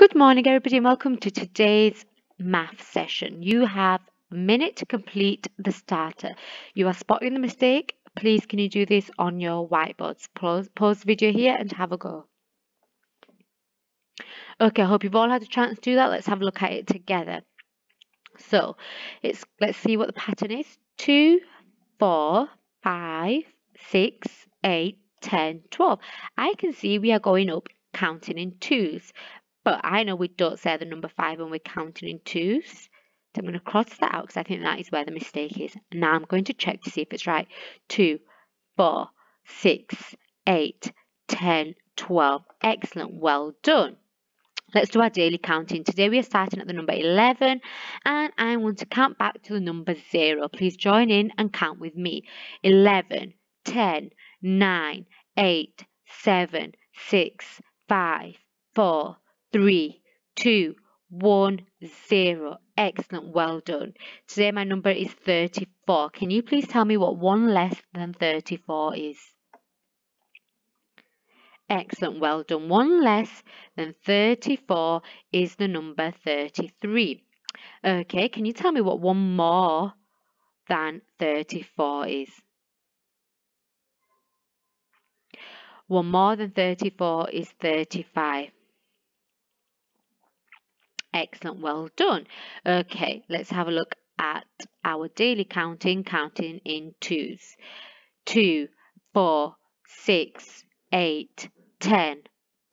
Good morning, everybody, and welcome to today's math session. You have a minute to complete the starter. You are spotting the mistake. Please, can you do this on your whiteboards? Pause, pause the video here and have a go. Okay, I hope you've all had a chance to do that. Let's have a look at it together. So, it's let's see what the pattern is. 2, 4, 5, 6, 8, 10, 12. I can see we are going up counting in twos. I know we don't say the number 5 when we're counting in twos. So I'm going to cross that out because I think that is where the mistake is. Now I'm going to check to see if it's right. 2, 4, 6, 8, 10, 12. Excellent. Well done. Let's do our daily counting. Today we are starting at the number 11 and I want to count back to the number 0. Please join in and count with me. 11, 10, 9, 8, 7, 6, 5, 4, three, two, one, zero. Excellent, well done. Today my number is 34. Can you please tell me what one less than 34 is? Excellent, well done. One less than 34 is the number 33. Okay, can you tell me what one more than 34 is? One more than 34 is 35. Excellent, well done. Okay, let's have a look at our daily counting, counting in twos. 2, 4, 6, 8, 10,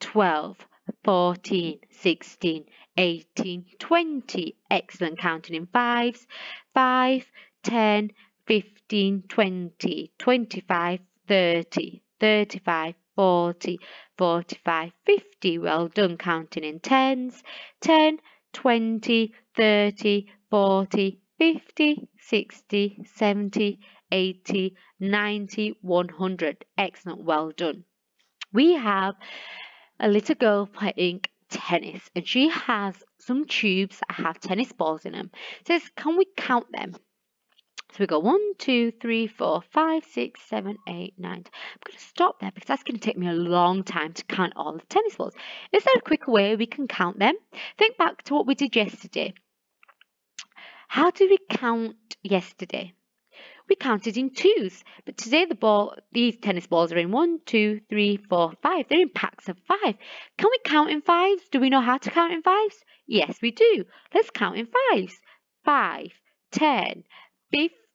12, 14, 16, 18, 20. Excellent counting in fives. 5, 10, 15, 20, 25, 30, 35, 40, 45, 50. Well done counting in tens. 10, 20, 30, 40, 50, 60, 70, 80, 90, 100. Excellent, well done. We have a little girl playing tennis and she has some tubes that have tennis balls in them. It says, can we count them? So we go one, two, three, four, five, six, seven, eight, nine. I'm going to stop there because that's going to take me a long time to count all the tennis balls. Is there a quicker way we can count them? Think back to what we did yesterday. How did we count yesterday? We counted in twos, but today the ball, these tennis balls are in one, two, three, four, five. They're in packs of five. Can we count in fives? Do we know how to count in fives? Yes, we do. Let's count in fives. Five, ten,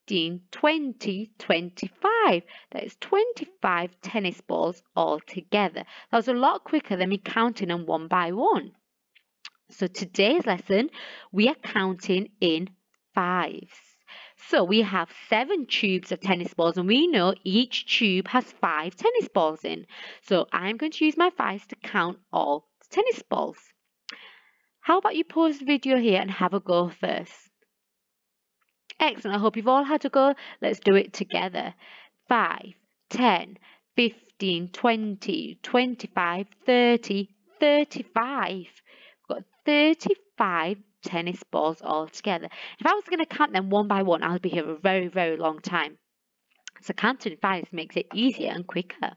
15, 20, 25. That is 25 tennis balls all together. That was a lot quicker than me counting them one by one. So today's lesson, we are counting in fives. So we have seven tubes of tennis balls and we know each tube has five tennis balls in. So I'm going to use my fives to count all the tennis balls. How about you pause the video here and have a go first? Excellent. I hope you've all had a go. Let's do it together. 5, 10, 15, 20, 25, 30, 35. We've got 35 tennis balls all together. If I was going to count them one by one, I'd be here a very, very long time. So counting fives makes it easier and quicker.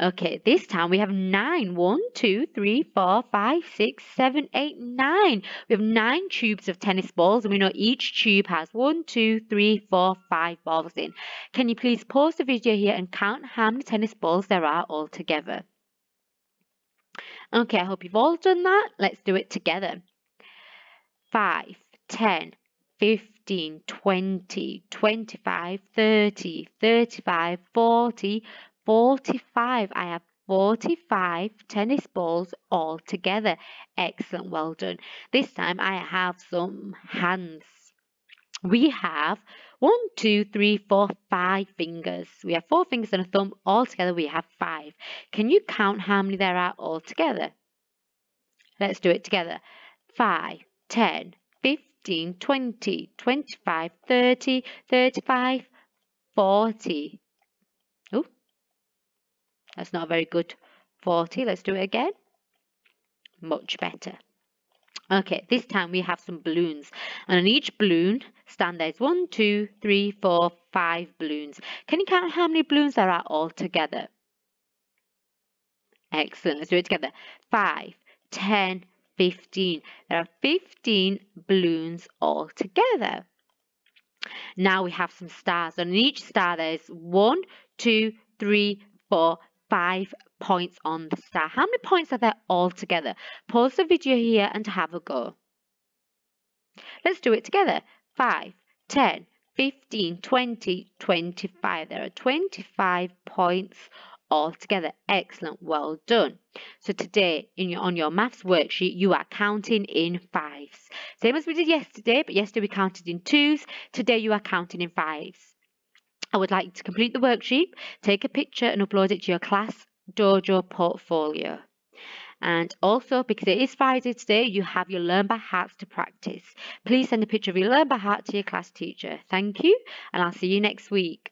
Okay, this time we have nine. One, two, three, four, five, six, seven, eight, nine. We have nine tubes of tennis balls, and we know each tube has one, two, three, four, five balls in. Can you please pause the video here and count how many tennis balls there are all together? Okay, I hope you've all done that. Let's do it together. 5, 10, 15, 20, 25, 30, 35, 40, 45. I have 45 tennis balls all together. Excellent, well done. This time I have some hands. We have one, two, three, four, five fingers. We have four fingers and a thumb. All together we have five. Can you count how many there are all together? Let's do it together. 5, 10, 15, 20, 25, 30, 35, 40. That's not very good 40. Let's do it again. Much better. Okay, this time we have some balloons. And on each balloon, stand there's one, two, three, four, five balloons. Can you count how many balloons there are all together? Excellent. Let's do it together. Five, ten, fifteen. There are 15 balloons all together. Now we have some stars. And on each star there's one, two, three, four, five points on the star. How many points are there all together? Pause the video here and have a go. Let's do it together. 5, 10, 15, 20, 25. There are 25 points all together. Excellent, well done. So today in your, on your maths worksheet, you are counting in fives. Same as we did yesterday, but yesterday we counted in twos. Today you are counting in fives. I would like you to complete the worksheet, take a picture and upload it to your class dojo portfolio. And also, because it is Friday today, you have your Learn by Hearts to practice. Please send a picture of your Learn by Heart to your class teacher. Thank you, and I'll see you next week.